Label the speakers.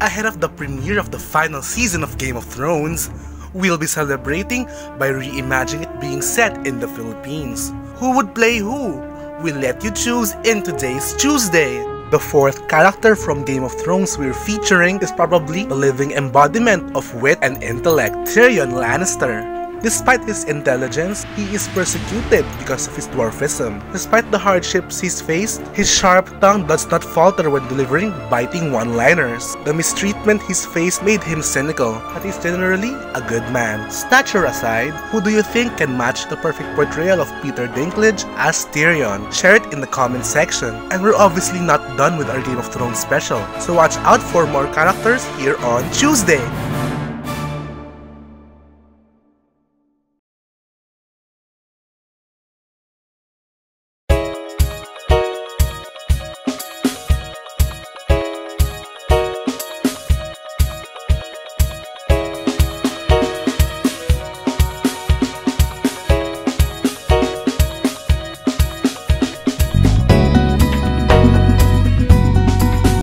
Speaker 1: Ahead of the premiere of the final season of Game of Thrones, we'll be celebrating by reimagining it being set in the Philippines. Who would play who? We'll let you choose in today's Choose Day. The fourth character from Game of Thrones we're featuring is probably a living embodiment of wit and intellect, Tyrion Lannister. Despite his intelligence, he is persecuted because of his dwarfism. Despite the hardships he's faced, his sharp tongue does not falter when delivering biting one-liners. The mistreatment he's faced made him cynical, but he's generally a good man. Stature aside, who do you think can match the perfect portrayal of Peter Dinklage as Tyrion? Share it in the comment section. And we're obviously not done with our Game of Thrones special, so watch out for more characters here on Choose Day!